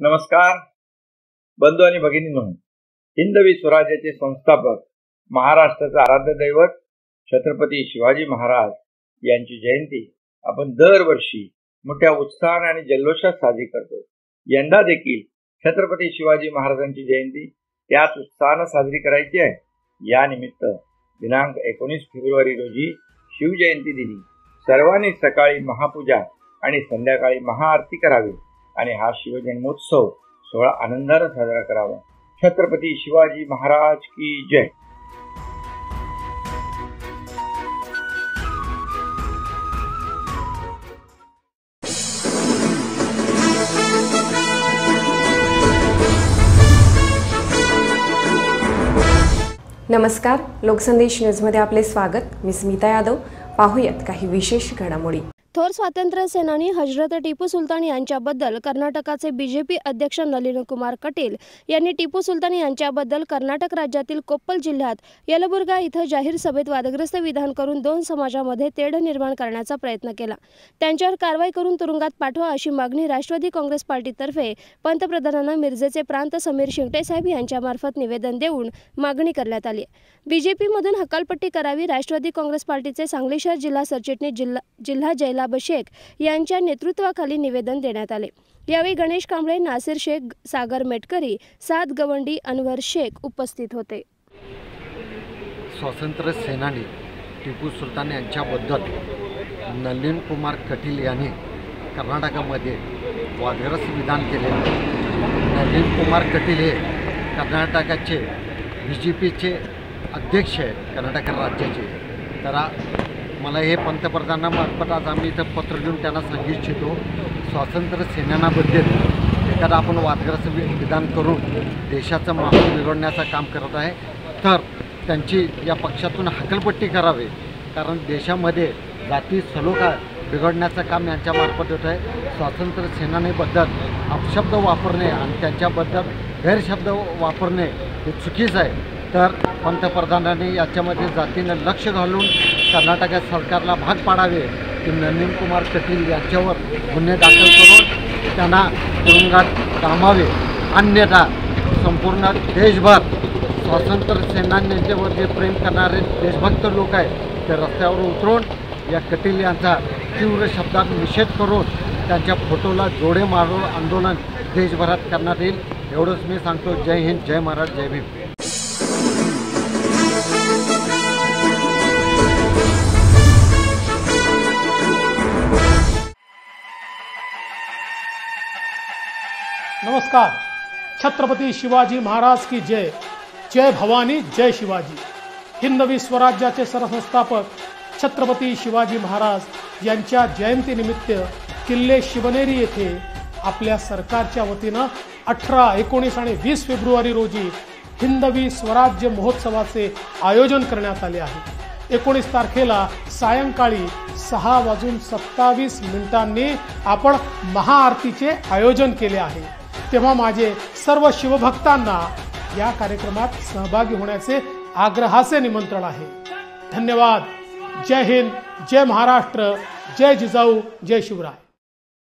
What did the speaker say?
नमस्कार बंधू आणि भगिनींनो. हिंदवी स्वराज्याचे संस्थापक महाराष्ट्राचे आराध्य दैवत छत्रपती शिवाजी महाराज यांची जयंती आपण दरवर्षी मोठ्या उत्साहाने आणि जल्लोषात साजरी करतो. यंदा देखील छत्रपती शिवाजी महाराजांची जयंती त्याच उत्साहानं साजरी करायची आहे. या निमित्त दिनांक एकोणीस फेब्रुवारी रोजी शिवजयंती दिनी सर्वांनी सकाळी महापूजा आणि संध्याकाळी महाआरती करावी. आणि हा शिवजन्मोत्सव सोहळा आनंदाने साजरा करावा. छत्रपती शिवाजी महाराज की जय. नमस्कार. लोकसंदेश न्यूजमध्ये आपले स्वागत. मी स्मिता यादव. पाहूयात काही विशेष घडामोडी. थोर स्वातंत्र्य सेनानी हजरत टिपू सुलतान यांच्याबद्दल कर्नाटकाचे बीजेपी अध्यक्ष नलिन कुमार कटील यांनी टिपू सुलतान यांच्याबद्दल कर्नाटक राज्यातील कोप्पल जिल्ह्यात यलबुर्गा इथं जाहीर सभेत वादग्रस्त विधान करून दोन समाजामध्ये तेढ निर्माण करण्याचा प्रयत्न केला. त्यांच्यावर कारवाई करून तुरुंगात पाठवा अशी मागणी राष्ट्रवादी काँग्रेस पार्टीतर्फे पंतप्रधानांना मिरजेचे प्रांत समीर शिंगटे साहेब यांच्यामार्फत निवेदन देऊन मागणी करण्यात आली. बीजेपीमधून हकालपट्टी करावी राष्ट्रवादी काँग्रेस पार्टीचे सांगली शहर जिल्हा सरचिटणीस जिल्हा जिल्हा जयलाब शेख यांच्या नेतृत्वाखाली निवेदन देण्यात आले. यावेळी गणेश कांबळे नासिर शेख सागर मेटकरी सात गवंडी अनवर शेख उपस्थित होते. स्वातंत्र्य सेनानी टिपू सुलतान यांच्याबद्दल नलिन कुमार कटील यांनी कर्नाटकामध्ये वादग्रस्त विधान केले. नलिन कुमार कटील हे कर्नाटकाचे बी जे पीचे अध्यक्ष आहेत कर्नाटक राज्याचे. तर मला हे पंतप्रधानामार्फत आज आम्ही इथं पत्र देऊन त्यांना सांगू इच्छितो स्वातंत्र्य सेनानाबद्दल. एखादा आपण वादग्रस्त वि विधान करून देशाचं माहोल बिघडण्याचं काम करत आहे. तर त्यांची या पक्षातून हकलपट्टी करावी कारण देशामध्ये जाती सलोखा बिघडण्याचं काम यांच्यामार्फत होत आहे. स्वातंत्र्य सेनानीबद्दल अपशब्द वापरणे आणि त्यांच्याबद्दल गैरशब्द वापरणे हे चुकीचं आहे. तर पंतप्रधानांनी याच्यामध्ये जातीनं लक्ष घालून कर्नाटकात सरकारला भाग पाडावे की नलिन कुमार कटील यांच्यावर गुन्हे दाखल करून त्यांना तुरुंगात कामावे अन्यथा संपूर्ण देशभर स्वातंत्र्य सेनान्यांच्यावर जे प्रेम करणारे देशभक्त लोक आहेत ते रस्त्यावर उतरून या कटील यांचा तीव्र शब्दात निषेध करून त्यांच्या फोटोला जोडे मारून आंदोलन देशभरात करण्यात येईल. एवढंच मी सांगतो. जय हिंद. जय महाराज. जय भीम. नमस्कार। छत्रपती शिवाजी महाराज की जय। जय भवानी जय शिवाजी। हिंदवी स्वराज्याचे सरसंस्थापक छत्रपती शिवाजी महाराज यांच्या जयंतीनिमित्त किल्ले शिवनेरी येथे आपल्या सरकारच्या वतीनं अठरा एकोणीस आणि वीस फेब्रुवारी रोजी हिंदवी स्वराज्य महोत्सवाचे आयोजन करण्यात आले आहे. एकोणीस तारखेला सायंकाळी सहा वाजून सत्तावीस मिनिटांनी आपण महाआरतीचे आयोजन केले आहे. तेव्हा माझे सर्व शिवभक्तांना या कार्यक्रमात सहभागी होण्याचे आग्रहाचे निमंत्रण आहे. धन्यवाद. जय हिंद. जय महाराष्ट्र. जय जिजाऊ. जय शिवराय.